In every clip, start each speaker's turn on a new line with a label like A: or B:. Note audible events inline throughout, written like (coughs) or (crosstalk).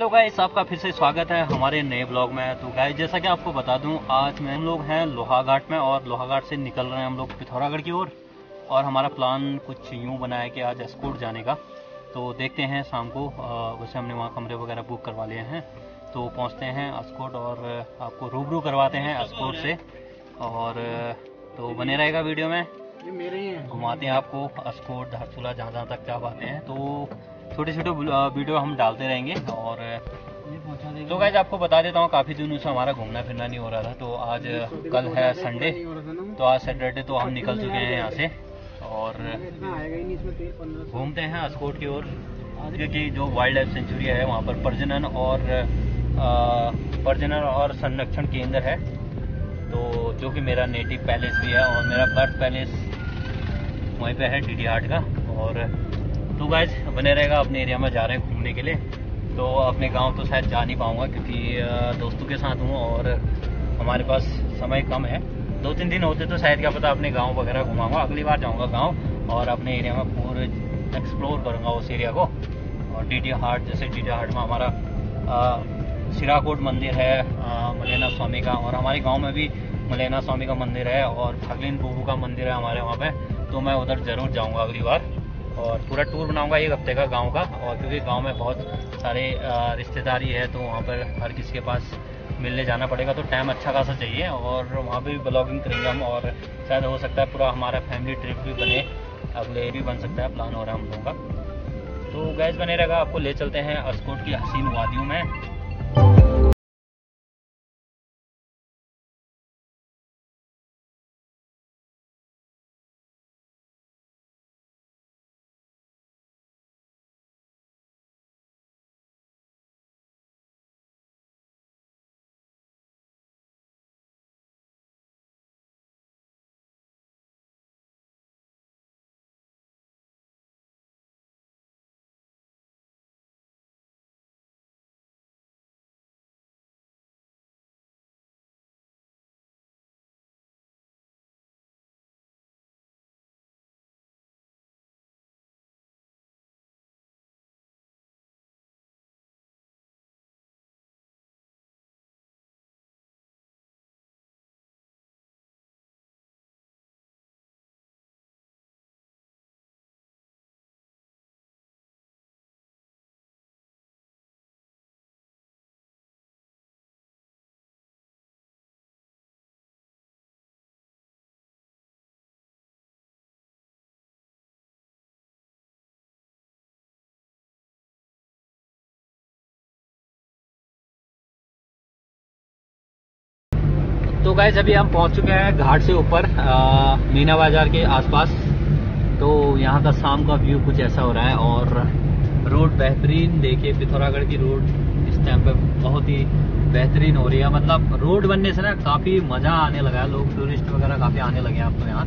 A: Hello guys आपका फिर से स्वागत है हमारे नए ब्लॉग में। तो गाइस जैसा कि आपको बता दूँ आज मैं हम लोग हैं लोहाघाट में और लोहाघाट से निकल रहे हैं हम लोग पिथौरागढ़ की ओर। और, और हमारा प्लान कुछ यूँ बना है कि आज एस्कोट जाने का। तो देखते हैं शाम को वैसे हमने वहाँ कमरे वगैरह बुक करवा लिए हैं। तो पहुँचते हैं अस्कोट और आपको रूबरू करवाते हैं अस्कोट से। और तो बने रहेगा वीडियो में। घुमाते हैं आपको अस्कोट धारचूला जहाँ जहाँ तक जा पाते हैं। तो छोटे छोटे वीडियो हम डालते रहेंगे और तो गाइज़ आपको बता देता हूँ काफ़ी दिनों से हमारा घूमना फिरना नहीं हो रहा था तो आज कल है संडे तो आज सैटरडे तो हम निकल चुके हैं यहाँ से और घूमते हैं अस्कोट की ओर क्योंकि जो वाइल्ड लाइफ सेंचुरी है वहाँ पर प्रजनन और प्रजनन और संरक्षण केंद्र है। तो जो कि मेरा नेटिव पैलेस भी है और मेरा बर्थ पैलेस वहीं पे है डी का और तो गाइज़ बने रहेगा अपने एरिया में, जा रहे हैं घूमने के लिए। तो अपने गाँव तो शायद जा नहीं पाऊँगा क्योंकि दोस्तों के साथ हूँ और हमारे पास समय कम है। दो तीन दिन होते तो शायद, क्या पता, अपने गाँव वगैरह घुमाऊँगा। अगली बार जाऊँगा गाँव और अपने एरिया में पूरे एक्सप्लोर करूँगा उस एरिया को। और डी हाट जैसे डी हाट में हमारा सिराकोट मंदिर है मलेना स्वामी का और हमारे गाँव में भी मलेना स्वामी का मंदिर है और भागलिन बूबू का मंदिर है हमारे वहाँ पे। तो मैं उधर ज़रूर जाऊँगा अगली बार। और पूरा टूर बनाऊँगा एक हफ़्ते का गाँव का और क्योंकि गाँव में बहुत सारे रिश्तेदारी है तो वहाँ पर हर किसी के पास मिलने जाना पड़ेगा तो टाइम अच्छा खासा चाहिए और वहाँ पे भी ब्लॉगिंग करेंगे हम और शायद हो सकता है पूरा हमारा फैमिली ट्रिप भी बने, अगले भी बन सकता है प्लान हो रहा है हम लोगों का। तो गैस बने रहेगा आपको ले चलते हैं अस्कोट की हसीन वादियों में। तो गाइज़ अभी हम पहुँच चुके हैं घाट से ऊपर मीना बाज़ार के आसपास। तो यहाँ का शाम का व्यू कुछ ऐसा हो रहा है और रोड बेहतरीन, देखिए पिथौरागढ़ की रोड इस टाइम पे बहुत ही बेहतरीन हो रही है। मतलब रोड बनने से ना काफ़ी मज़ा आने लगा है। लोग टूरिस्ट वगैरह काफ़ी आने लगे हैं अब तो यहाँ।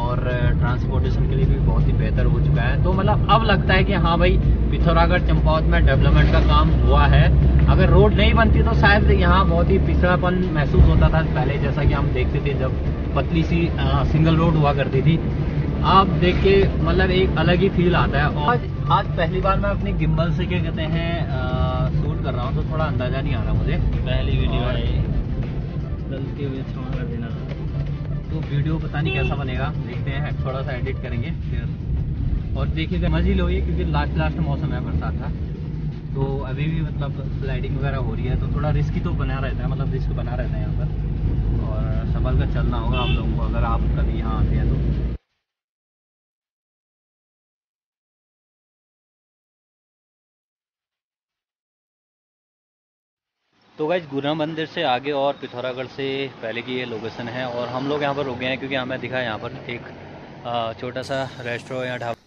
A: और ट्रांसपोर्टेशन के लिए भी बहुत ही बेहतर हो चुका है। तो मतलब अब लगता है कि हाँ भाई पिथौरागढ़ चंपावत में डेवलपमेंट का काम हुआ है। अगर रोड नहीं बनती तो शायद यहाँ बहुत ही पिछड़ापन महसूस होता था पहले जैसा कि हम देखते थे जब पतली सी आ, सिंगल रोड हुआ करती थी। आप देख के मतलब एक अलग ही फील आता है और आज पहली बार मैं अपनी गिम्बल से क्या कहते हैं शूट कर रहा हूँ तो थोड़ा अंदाज़ा नहीं आ रहा मुझे। पहली वीडियो है गलती हुई कर देना। तो वीडियो पता नहीं कैसा बनेगा। देखते हैं थोड़ा सा एडिट करेंगे फिर और देखिएगा मजी लो ये क्योंकि लास्ट लास्ट मौसम है बरसात का तो अभी भी मतलब स्लाइडिंग वगैरह हो रही है तो थोड़ा रिस्की तो बना रहता है मतलब रिस्क बना रहता है यहाँ पर। और संभल कर चलना होगा आप लोगों को, अगर आप कभी यहाँ आते हैं तो। तो गाइज़ गुरु मंदिर से आगे और पिथौरागढ़ से पहले की ये लोकेशन है, और हम लोग यहाँ पर रुके हैं, क्योंकि हमें दिखा है यहाँ पर एक छोटा सा रेस्टोरेंट या ढाबा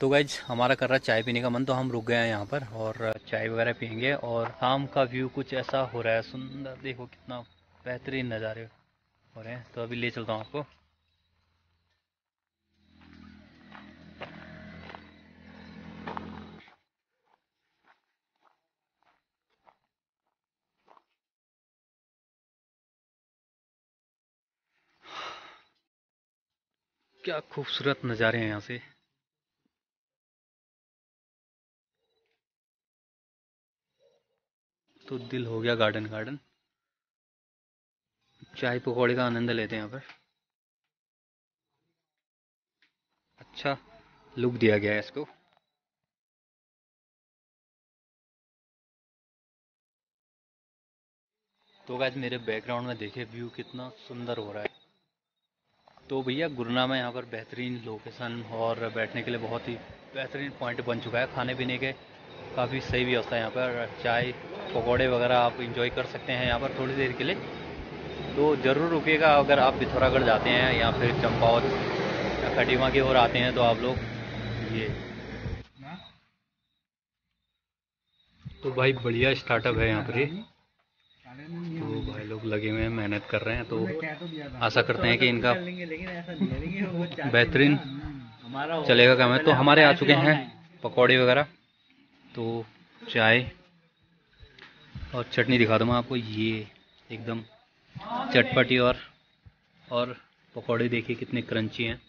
A: तो गाइज़ हमारा कर रहा चाय पीने का मन तो हम रुक गए हैं यहाँ पर और चाय वगैरह पियेंगे और शाम का व्यू कुछ ऐसा हो रहा है सुंदर। देखो कितना बेहतरीन नज़ारे हो रहे हैं। तो अभी ले चलता हूँ आपको। क्या खूबसूरत नज़ारे हैं यहाँ से। तो दिल हो गया गार्डन गार्डन। चाय पकौड़े का आनंद लेते हैं यहाँ पर। अच्छा लुक दिया गया है इसको। तो गैस मेरे बैकग्राउंड में देखे व्यू कितना सुंदर हो रहा है। तो भैया गुरुना में यहाँ पर, बेहतरीन लोकेशन और बैठने के लिए बहुत ही बेहतरीन पॉइंट बन चुका है खाने पीने के। काफ़ी सही व्यवस्था है यहाँ पर। चाय, पकौड़े वगैरह आप इंजॉय कर सकते हैं यहाँ पर थोड़ी देर के लिए। तो ज़रूर रुकिएगा अगर आप पिथौरागढ़ जाते हैं या फिर चंपावत या खटीमा की ओर आते हैं तो आप लोग ये। तो भाई बढ़िया स्टार्टअप है यहाँ पर ये। तो भाई लोग लगे हुए हैं, मेहनत कर रहे हैं तो आशा करते हैं कि इनका बेहतरीन चलेगा काम है। तो हमारे आ चुके हैं पकौड़े वगैरह। तो चाय और चटनी दिखा दूँ मैं आपको। ये एकदम चटपटी और और पकौड़े देखिए कितने क्रंची हैं।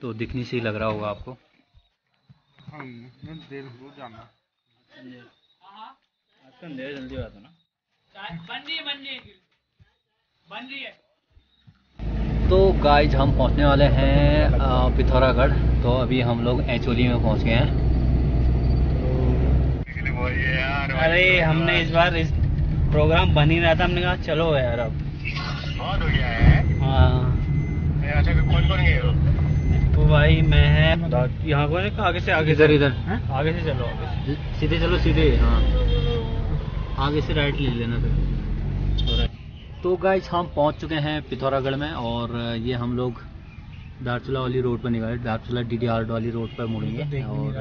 A: तो दिखने से ही लग रहा होगा आपको।
B: जल्दी आता ना।
A: तो गाइज़ हम पहुँचने वाले हैं पिथौरागढ़। तो अभी हम लोग एचोली में पहुँच गए हैं।
B: अरे हमने इस बार इस प्रोग्राम बन ही रहा था हमने कहा चलो यार अब।
C: बहुत हो गया है।
B: हाँ।
C: अच्छा कौन कौन गए हो?
B: तो भाई मैं है यहाँ को नहीं आगे से आगे
A: इधर इधर।
B: आगे से चलो आगे से।
A: सीधे चलो सीधे हाँ। आगे से राइट ले लेना फिर। तो गाइज़ हम पहुँच चुके हैं पिथौरागढ़ में और ये हम लोग दारचूला वाली रोड पर निकाले। दारचूला डी डी वाली रोड पर मुड़ेंगे और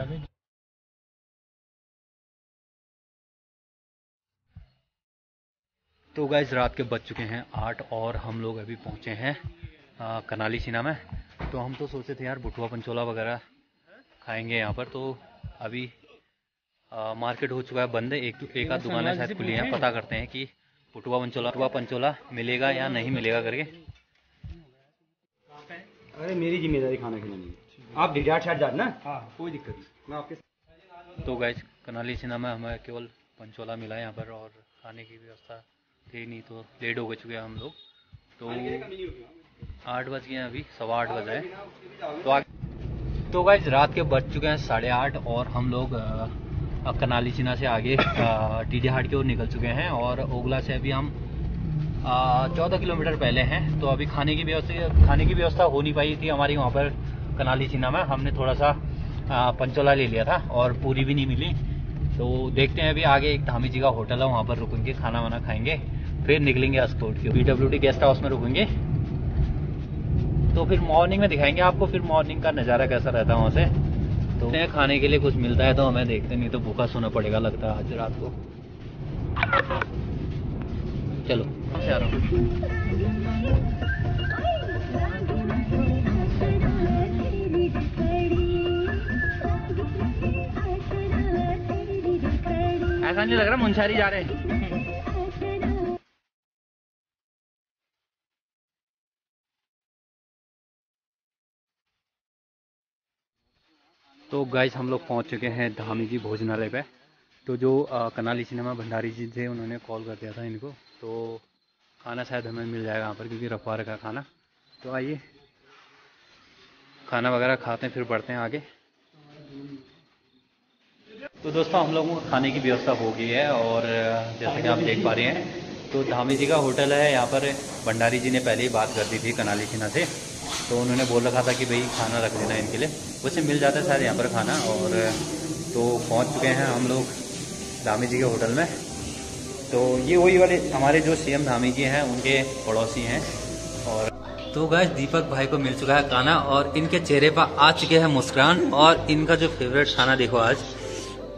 A: तो गाइज़ रात के बज चुके हैं आठ और हम लोग अभी पहुँचे हैं आ, कनाली सीना में। तो हम तो सोचे थे यार बुटुआ पंचोला वगैरह खाएँगे यहाँ पर तो अभी आ, मार्केट हो चुका है बंद। एक एक आध दुकानें शायद खुली हैं पता करते हैं कि पुटुआ पंचोला पुटुआ पंचोला मिलेगा या नहीं मिलेगा करके।
D: अरे मेरी ज़िम्मेदारी खाना खिलाने आप डिजाट शायद जाना हाँ। कोई दिक्कत नहीं। मैं आपके
A: तो गैस कनाली सिन्हा में हमें केवल पंचोला मिला है यहाँ पर और खाने की व्यवस्था थी नहीं तो लेट हो गए चुके हैं हम लोग। तो आठ बज गए हैं अभी सवा आठ बजा है। तो आ... तो गैस रात के बज चुके हैं साढ़े आठ और हम लोग कनाली सिन्हा से आगे टीडी हाट की ओर निकल चुके हैं और ओगला से अभी हम चौदह किलोमीटर पहले हैं। तो अभी खाने की व्यवस्था खाने की व्यवस्था हो नहीं पाई थी हमारी वहाँ पर कनाली सीना में। हमने थोड़ा सा पंचोला ले लिया था और पूरी भी नहीं मिली। तो देखते हैं अभी आगे एक धामी जी का होटल है, वहाँ पर रुकेंगे, खाना वाना खाएँगे, फिर निकलेंगे अस्कोट की डी गेस्ट हाउस में रुकेंगे। तो फिर मॉर्निंग में दिखाएँगे आपको, फिर मॉर्निंग का नज़ारा कैसा रहता है वहाँ से। तो खाने के लिए कुछ मिलता है तो हमें देखते नहीं तो भूखा सोना पड़ेगा लगता है आज रात को। चलो ऐसा नहीं लग रहा मुंशारी जा रहे हैं। तो गाइस हम लोग पहुँच चुके हैं धामी जी भोजनालय पे। तो जो कनाली सिनेमा भंडारी जी थे, उन्होंने कॉल कर दिया था इनको। तो खाना शायद हमें मिल जाएगा यहाँ पर, क्योंकि रखवा का खाना। तो आइए, खाना वगैरह खाते हैं, फिर बढ़ते हैं आगे। तो दोस्तों, हम लोगों को खाने की व्यवस्था हो गई है और जैसा कि आप देख पा रहे हैं तो धामी जी का होटल है। यहाँ पर भंडारी जी ने पहले ही बात कर दी थी कनाली सिन्हा से। तो उन्होंने बोल रखा था कि भाई, खाना रख देना इनके लिए। वैसे मिल जाता है शायद यहाँ पर खाना और तो पहुँच चुके हैं हम लोग धामी जी के होटल में। तो ये वही वाले, हमारे जो सीएम धामी जी हैं, उनके पड़ोसी हैं और तो गैस दीपक भाई को मिल चुका है खाना और इनके चेहरे पर आ चुके हैं मुस्कान और इनका जो फेवरेट खाना देखो आज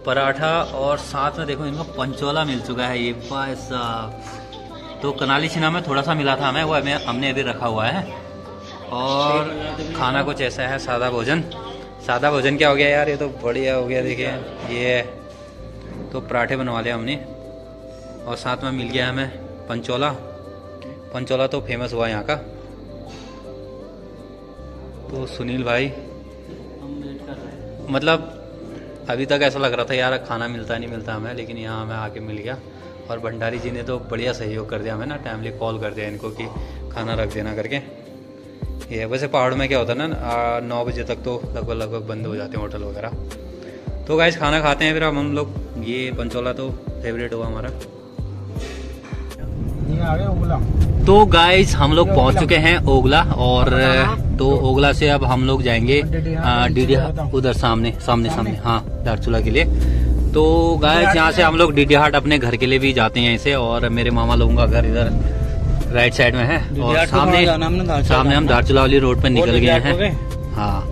A: पराठा और साथ में देखो इनको पंचोला मिल चुका है, ये साहब। तो कनाली छिना में थोड़ा सा मिला था हमें, वो हमें, हमने अभी रखा हुआ है। और खाना कुछ ऐसा है, सादा भोजन। सादा भोजन क्या हो गया यार, ये तो बढ़िया हो गया, देखिए। ये तो पराठे बनवा लिया हमने। और साथ में मिल गया हमें पंचोला। पंचोला तो फ़ेमस हुआ यहाँ का। तो सुनील भाई मतलब अभी तक ऐसा लग रहा था, यार, खाना मिलता नहीं, मिलता हमें, लेकिन यहाँ हमें आके मिल गया। और भंडारी जी ने तो बढ़िया सहयोग कर दिया हमें ना टाइमली कॉल कर दिया इनको कि खाना रख देना करके। ये वैसे पहाड़ में क्या होता है ना नौ बजे तक तो लगभग लगभग बंद हो जाते हैं होटल वगैरह। तो गाइज़ खाना खाते हैं फिर हम हम लोग। ये पंचोला तो फेवरेट हुआ हमारा। तो गाइस हम लोग पहुँच चुके हैं ओगला और तो ओगला से अब हम लोग जाएँगे डीडी उधर सामने सामने सामने हाँ दारचूला के लिए। तो गाइस यहाँ से हम लोग डीडी हाट अपने घर के लिए भी जाते हैं इसे और मेरे मामा लोगों का घर इधर राइट साइड में है और सामने सामने हम दारचूला वाली रोड पर निकल गए हैं हाँ।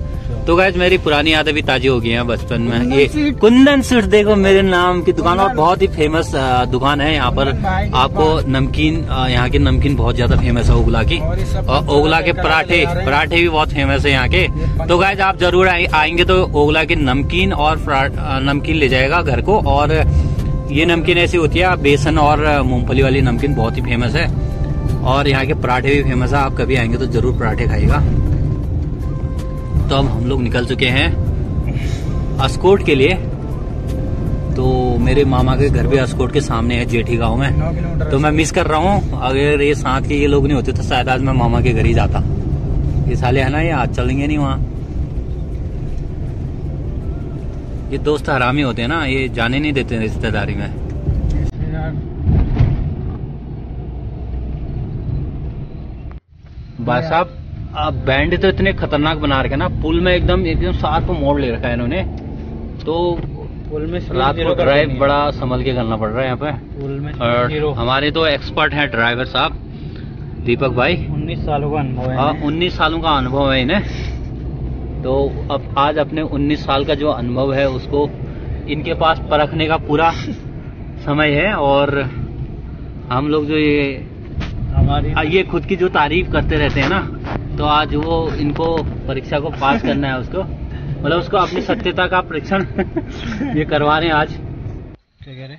A: तो गैस मेरी पुरानी याद अभी ताजी हो गई है बचपन में। ये कुंदन स्वीट देखो मेरे नाम की दुकान और बहुत ही फ़ेमस दुकान है। यहाँ पर आपको नमकीन यहाँ की नमकीन बहुत ज़्यादा फ़ेमस है ओगला की। और ओगला के पराठे पराठे भी बहुत फ़ेमस है यहाँ के। तो गैस आप ज़रूर आएँगे तो ओगला की नमकीन और नमकीन ले जाएगा घर को। और ये नमकीन ऐसी होती है बेसन और मूंगफली वाली नमकीन बहुत ही फ़ेमस है। और यहाँ के पराठे भी फ़ेमस है आप कभी आएँगे तो ज़रूर पराठे खाएगा तो अब हम लोग निकल चुके हैं अस्कोट के लिए। तो मेरे मामा के घर भी अस्कोट के सामने है जेठी गाँव में। तो मैं मिस कर रहा हूँ। अगर ये साथ के ये लोग नहीं होते तो शायद आज मैं मामा के घर ही जाता। ये साले है ना ये आज चलेंगे नहीं वहाँ। ये दोस्त हरामी होते हैं ना ये जाने नहीं देते रिश्तेदारी में। भाई साहब अब बैंड तो इतने खतरनाक बना रखे ना पुल में एकदम एकदम साथ मोड़ ले रखा है इन्होंने। तो पुल में रात को ड्राइव बड़ा संभल के करना पड़ रहा है यहाँ पे। पुल में और हमारे तो एक्सपर्ट हैं ड्राइवर साहब दीपक भाई।
B: उन्नीस सालों का अनुभव है
A: हाँ उन्नीस सालों का अनुभव है इन्हें। तो अब आज अपने उन्नीस साल का जो अनुभव है उसको इनके पास परखने का पूरा (laughs) समय है और हम लोग जो ये हमारी ये खुद की जो तारीफ़ करते रहते हैं ना तो आज वो इनको परीक्षा को पास करना है उसको। मतलब उसको अपनी सत्यता का परीक्षण ये करवा रहे हैं आज। क्या कह रहे?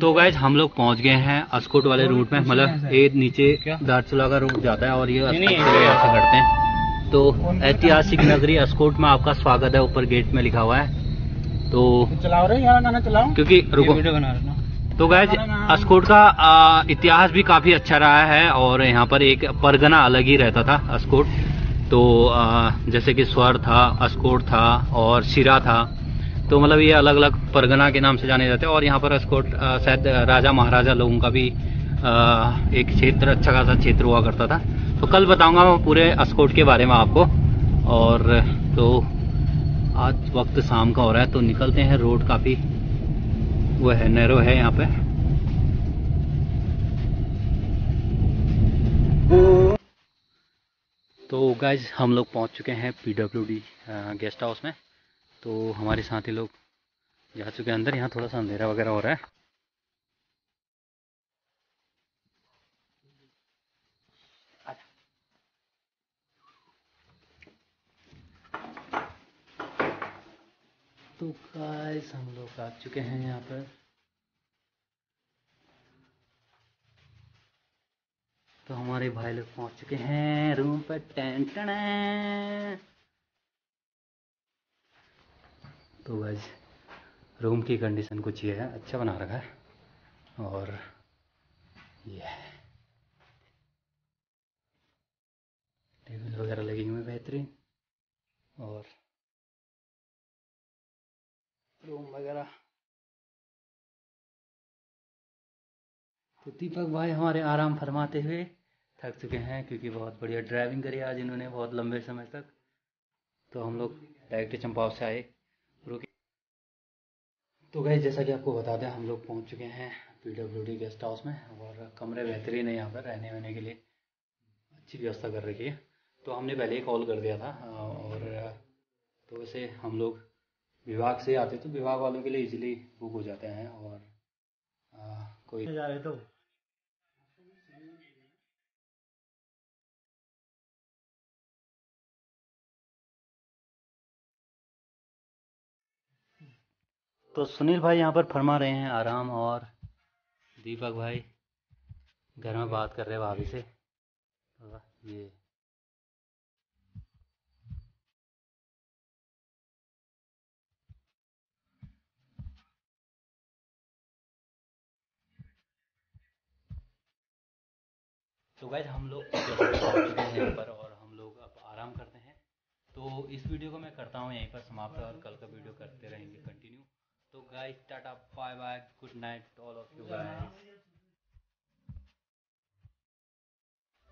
A: तो गैज हम लोग पहुँच गए हैं अस्कोट वाले रूट में मतलब ये नीचे दारचूला का रूट जाता है और ये ऐसा करते हैं। तो ऐतिहासिक नगरी अस्कोट में आपका स्वागत है ऊपर गेट में लिखा हुआ है। तो चलाओ रहे गाना चलाओ। क्योंकि रुको। तो गैज अस्कोट का इतिहास भी काफ़ी अच्छा रहा है और यहाँ पर एक परगना अलग ही रहता था अस्कोट तो आ, जैसे कि स्वर था अस्कोट था और शिरा था। तो मतलब ये अलग अलग परगना के नाम से जाने जाते हैं और यहाँ पर अस्कोट शायद राजा महाराजा लोगों का भी आ, एक क्षेत्र अच्छा खासा क्षेत्र हुआ करता था। तो कल बताऊँगा मैं पूरे अस्कोट के बारे में आपको। और तो आज वक्त शाम का हो रहा है तो निकलते हैं रोड काफ़ी वो है नैरो है यहाँ पे। तो गाइज़ हम लोग पहुँच चुके हैं पीडब्ल्यूडी गेस्ट हाउस में। तो हमारे साथी लोग जा चुके हैं अंदर, यहाँ थोड़ा सा अंधेरा वगैरह हो रहा है। तो गाइस हम लोग आ चुके हैं यहाँ पर। तो हमारे भाई लोग पहुँच चुके हैं रूम पर। टेंट तो गाइस रूम की कंडीशन कुछ ये है अच्छा बना रखा है। और ये टेबल वगैरह लगी हुई बेहतरीन और रूम वगैरह तो दीपक भाई हमारे आराम फरमाते हुए थक चुके हैं क्योंकि बहुत बढ़िया ड्राइविंग करी आज इन्होंने बहुत लंबे समय तक। तो हम लोग डायरेक्ट चंपाव से आए। रुके। तो गए जैसा कि आपको बता दें हम लोग पहुँच चुके हैं पीडब्ल्यूडी गेस्ट हाउस में और कमरे बेहतरीन है यहाँ पर रहने वहने के लिए। अच्छी व्यवस्था कर रखी है। तो हमने पहले ही कॉल कर दिया था और तो वैसे हम लोग विभाग से आते तो विभाग वालों के लिए इजीली बुक हो जाते हैं और आ, कोई जा रहे तो तो सुनील भाई यहाँ पर फरमा रहे हैं आराम और दीपक भाई घर में बात कर रहे भाभी से। तो ये। तो गाइज़ हम लोग (coughs) यहाँ पर और हम लोग अब आराम करते हैं। तो इस वीडियो को मैं करता हूँ, यहीं पर समाप्त और कल का वीडियो करते रहेंगे कंटिन्यू तो guys tata bye bye good night all of you guys